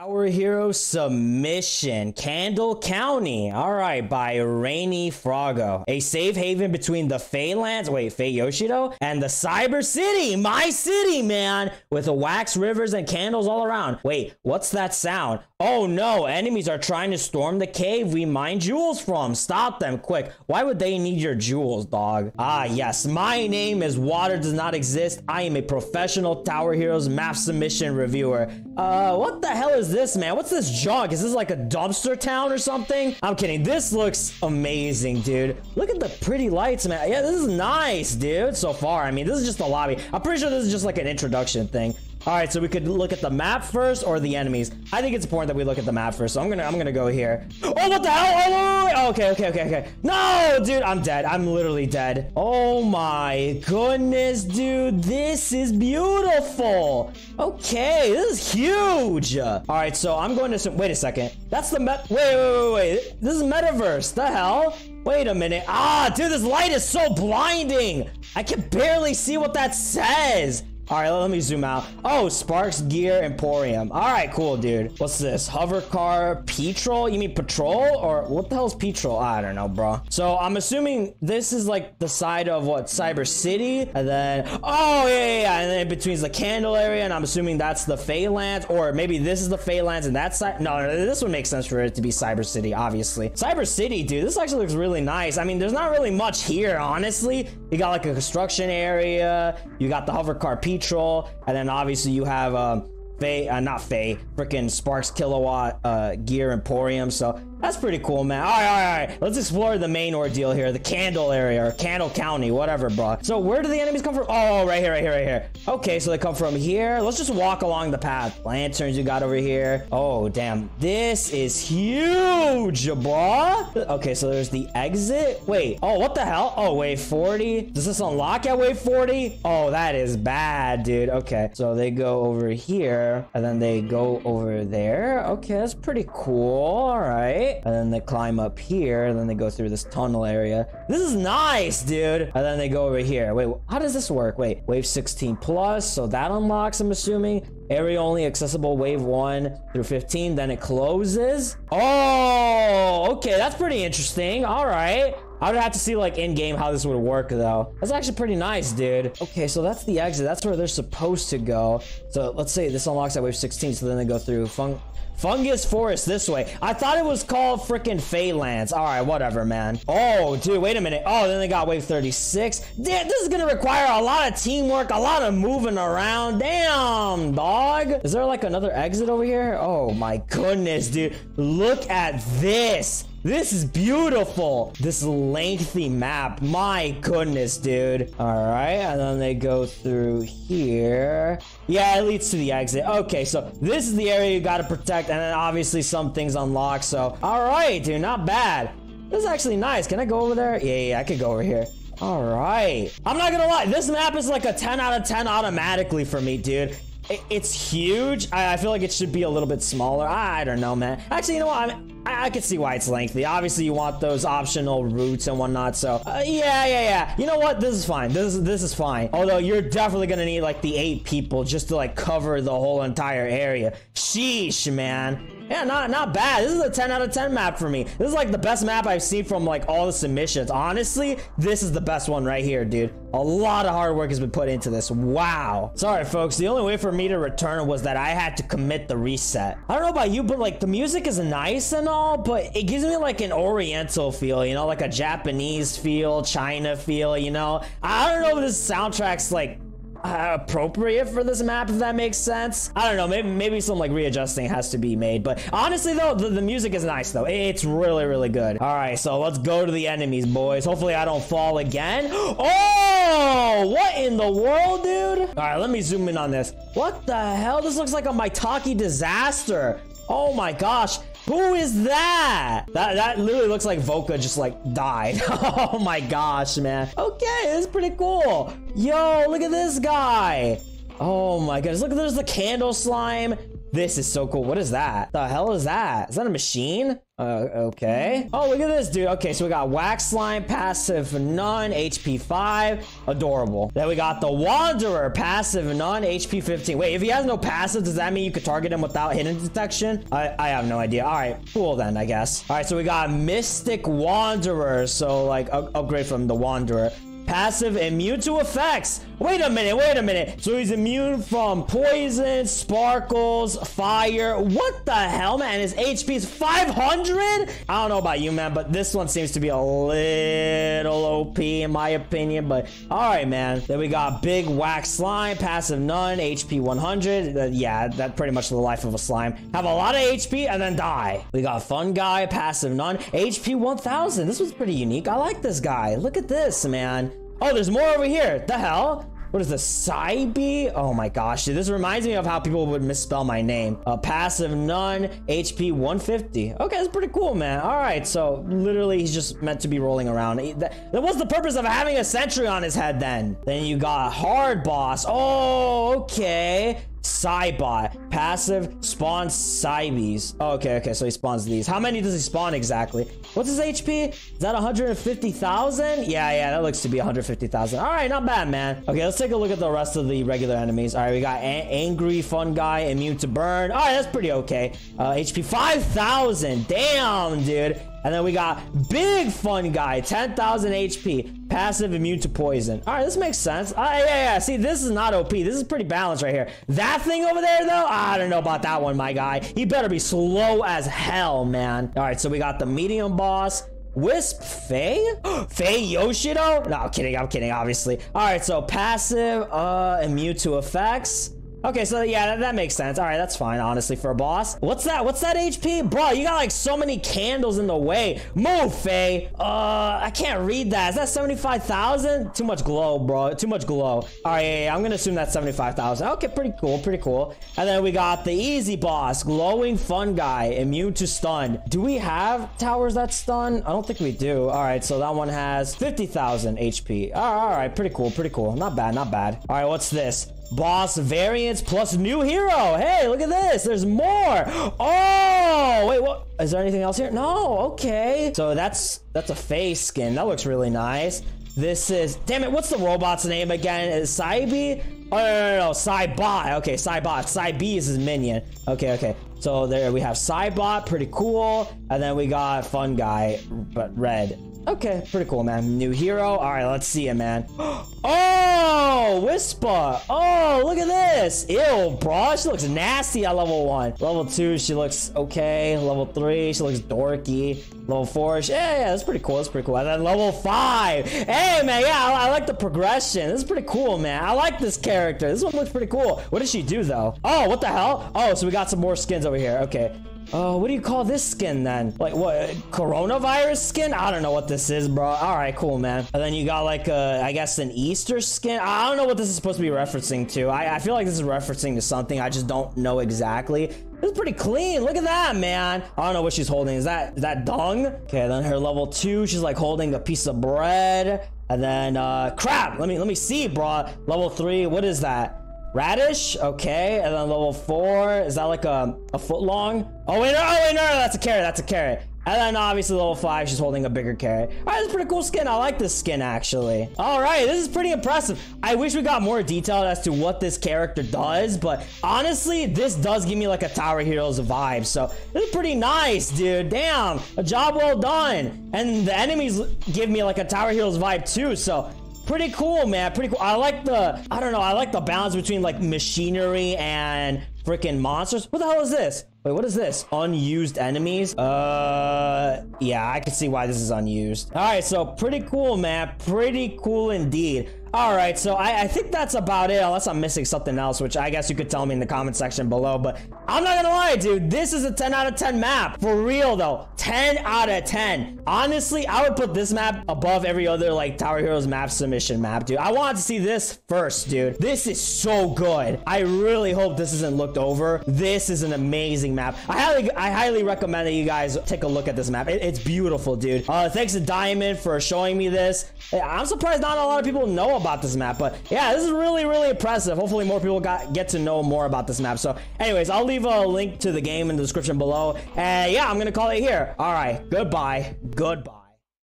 Our hero submission, Candle County. All right, by Rainy Frogo. A safe haven between the Feylands, wait, Fey Yoshido, and the Cyber City, my city, man, with the wax rivers and candles all around. Wait, what's that sound? Oh no, enemies are trying to storm the cave we mine jewels from. Stop them quick. Why would they need your jewels, dog? Ah, yes, my name is Water Does Not Exist. I am a professional Tower Heroes map submission reviewer. Uh, what the hell is this, man? What's this junk? Is this like a dumpster town or something? I'm kidding. This looks amazing, dude. Look at the pretty lights, man. Yeah, this is nice, dude, so far. I mean, this is just the lobby. I'm pretty sure this is just like an introduction thing. All right, so we could look at the map first or the enemies. I think it's important that we look at the map first. So I'm gonna I'm gonna go here. Oh, what the hell? Oh, okay, okay, okay, okay. No, dude, I'm dead. I'm literally dead. Oh my goodness, dude, this is beautiful. Okay, this is huge. All right, so I'm going to some. wait a second. That's the met. Wait, wait, wait, wait. This is metaverse. The hell? Wait a minute. Ah, dude, this light is so blinding. I can barely see what that says. All right, let me zoom out. Oh, Sparks Gear Emporium. All right, cool, dude. What's this? Hover car Petrol? You mean patrol? Or what the hell's Petrol? I don't know, bro. So I'm assuming this is like the side of what? Cyber City? And then, oh, yeah, yeah, yeah. And then between is the candle area, and I'm assuming that's the Feylands. Or maybe this is the Feylands and that side. No, no, this would make sense for it to be Cyber City, obviously. Cyber City, dude, this actually looks really nice. I mean, there's not really much here, honestly. You got like a construction area. You got the hover car Petrol and then obviously you have um, Fey, uh, not Fey, freaking Sparks Kilowatt uh, Gear Emporium. So that's pretty cool, man. All right, all right, all right. Let's explore the main ordeal here, the Candle area or Candle County, whatever, bro. So where do the enemies come from? Oh, oh, right here, right here, right here. Okay, so they come from here. Let's just walk along the path. Lanterns you got over here. Oh, damn. This is huge, bro. Okay, so there's the exit. Wait. Oh, what the hell? Oh, wave 40. Does this unlock at wave 40? Oh, that is bad, dude. Okay, so they go over here and then they go over there. Okay, that's pretty cool. All right and then they climb up here, and then they go through this tunnel area. This is nice, dude. And then they go over here. Wait, how does this work? Wait, wave 16 plus, so that unlocks, I'm assuming. Area only accessible wave 1 through 15, then it closes. Oh, okay, that's pretty interesting. All right. I would have to see like in game how this would work though. That's actually pretty nice, dude. Okay, so that's the exit. That's where they're supposed to go. So let's say this unlocks at wave 16, so then they go through fun Fungus Forest this way. I thought it was called freaking Feylands. All right, whatever, man. Oh, dude, wait a minute. Oh, then they got wave 36. Damn, this is gonna require a lot of teamwork, a lot of moving around. Damn, dog. Is there like another exit over here? Oh my goodness, dude. Look at this. This is beautiful. This lengthy map. My goodness, dude. All right. And then they go through here. Yeah, it leads to the exit. Okay, so this is the area you got to protect. And then obviously some things unlock. So, all right, dude. Not bad. This is actually nice. Can I go over there? Yeah, yeah, I could go over here. All right. I'm not gonna lie. This map is like a 10 out of 10 automatically for me, dude. It's huge. I feel like it should be a little bit smaller. I don't know, man. Actually, you know what? I'm, I, I can see why it's lengthy. Obviously, you want those optional routes and whatnot. So, uh, yeah, yeah, yeah. You know what? This is fine. This is this is fine. Although you're definitely gonna need like the eight people just to like cover the whole entire area. Sheesh, man. Yeah, not not bad. This is a 10 out of 10 map for me. This is like the best map I've seen from like all the submissions. Honestly, this is the best one right here, dude. A lot of hard work has been put into this. Wow. Sorry, folks. The only way for me to return was that I had to commit the reset. I don't know about you, but like the music is nice and but it gives me like an oriental feel, you know, like a Japanese feel, China feel, you know. I don't know if this soundtrack's like uh, appropriate for this map, if that makes sense. I don't know, maybe, maybe some like readjusting has to be made, but honestly though, the, the music is nice though. It's really, really good. All right, so let's go to the enemies, boys. Hopefully I don't fall again. Oh, what in the world, dude? All right, let me zoom in on this. What the hell? This looks like a Maitake disaster. Oh my gosh. Who is that? That that literally looks like Voka just like died. oh my gosh, man. Okay, this is pretty cool. Yo, look at this guy. Oh my goodness. Look, there's the candle slime. This is so cool. What is that? The hell is that? Is that a machine? Uh, okay. Oh, look at this, dude. Okay, so we got Wax Slime, passive none, HP 5. Adorable. Then we got the Wanderer, passive none, HP 15. Wait, if he has no passive, does that mean you could target him without hidden detection? I, I have no idea. All right, cool then, I guess. All right, so we got Mystic Wanderer. So, like, upgrade from the Wanderer. Passive immune to effects. Wait a minute, wait a minute. So he's immune from poison, sparkles, fire. What the hell, man? His HP is 500? I don't know about you, man, but this one seems to be a little OP in my opinion. But all right, man. Then we got Big Wax Slime, passive none, HP 100. Uh, yeah, that's pretty much the life of a slime. Have a lot of HP and then die. We got Fun Guy, passive none, HP 1000. This was pretty unique. I like this guy. Look at this, man. Oh, there's more over here. The hell? What is this? Saibi? Oh my gosh, dude. This reminds me of how people would misspell my name. A passive none, HP 150. Okay, that's pretty cool, man. All right, so literally he's just meant to be rolling around. That, that was the purpose of having a sentry on his head then. Then you got hard boss. Oh, okay. Cybot. Passive spawns Cybes. Oh, okay, okay, so he spawns these. How many does he spawn exactly? What's his HP? Is that 150,000? Yeah, yeah, that looks to be 150,000. All right, not bad, man. Okay, let's take a look at the rest of the regular enemies. All right, we got Angry Fun Guy, immune to burn. All right, that's pretty okay. Uh, HP 5,000. Damn, dude. And then we got Big Fun Guy, 10,000 HP, passive immune to poison. All right, this makes sense. Uh, yeah, yeah, see, this is not OP. This is pretty balanced right here. That thing over there, though, I don't know about that one, my guy. He better be slow as hell, man. All right, so we got the medium boss. Wisp Faye? Faye Yoshido? No, I'm kidding, I'm kidding, obviously. All right, so passive, uh, immune to effects. Okay, so yeah, that, that, makes sense. All right, that's fine, honestly, for a boss. What's that? What's that HP? Bro, you got like so many candles in the way. Move, Faye. Uh, I can't read that. Is that 75,000? Too much glow, bro. Too much glow. All right, yeah, yeah, I'm gonna assume that's 75,000. Okay, pretty cool, pretty cool. And then we got the easy boss, glowing fun guy, immune to stun. Do we have towers that stun? I don't think we do. All right, so that one has 50,000 HP. All right, all right, pretty cool, pretty cool. Not bad, not bad. All right, what's this? Boss variants plus new hero. Hey, look at this. There's more. Oh, wait, what? Is there anything else here? No, okay. So that's that's a face skin. That looks really nice. This is, damn it, what's the robot's name again? Is Saibi? Oh, no, no, no, no, Cybot. Okay, Cybot. Cybi is his minion. Okay, okay. So there we have Cybot, pretty cool. And then we got Fun Guy, but red. Okay, pretty cool, man. New hero. All right, let's see it, man. Oh, Whisper. Oh, look at this. Ew, bro. She looks nasty at level one. Level two, she looks okay. Level three, she looks dorky. Level four, she, yeah, yeah, that's pretty cool. That's pretty cool. And then level five. Hey, man, yeah, I, I like the progression. This is pretty cool, man. I like this character. This one looks pretty cool. What does she do, though? Oh, what the hell? Oh, so we got some more skins over here. Okay. Oh, uh, what do you call this skin then? Like what? Coronavirus skin? I don't know what this is, bro. All right, cool, man. And then you got like a, I guess an Easter skin. I don't know what this is supposed to be referencing to. I, I feel like this is referencing to something. I just don't know exactly. Is pretty clean. Look at that, man. I don't know what she's holding. Is that is that dung? Okay, then her level two, she's like holding a piece of bread. And then uh crap. Let me let me see, bro. Level three. What is that? Radish, okay, and then level four, is that like a, a foot long? Oh wait, no, oh wait, no, no, that's a carrot, that's a carrot. And then obviously level 5, she's holding a bigger carrot. Alright, this is pretty cool skin. I like this skin, actually. Alright, this is pretty impressive. I wish we got more detail as to what this character does, but honestly, this does give me like a Tower Heroes vibe. So, this is pretty nice, dude. Damn, a job well done. And the enemies give me like a Tower Heroes vibe too, so pretty cool, man. Pretty cool. I like the, I don't know, I like the balance between like machinery and freaking monsters. What the hell is this? Wait, what is this? Unused enemies? Uh, yeah, I can see why this is unused. All right, so pretty cool, map. Pretty cool indeed. All right, so I, I, think that's about it, unless I'm missing something else, which I guess you could tell me in the comment section below. But I'm not gonna lie, dude, this is a 10 out of 10 map. For real, though, 10 out of 10. Honestly, I would put this map above every other, like, Tower Heroes map submission map, dude. I wanted to see this first, dude. This is so good. I really hope this isn't looked over. This is an amazing map. I highly, I highly recommend that you guys take a look at this map. It, it's beautiful, dude. Uh, thanks to Diamond for showing me this. I'm surprised not a lot of people know about this map, but yeah, this is really, really impressive. Hopefully more people got get to know more about this map. So anyways, I'll leave a link to the game in the description below. And yeah, I'm gonna call it here. All right, goodbye. Goodbye.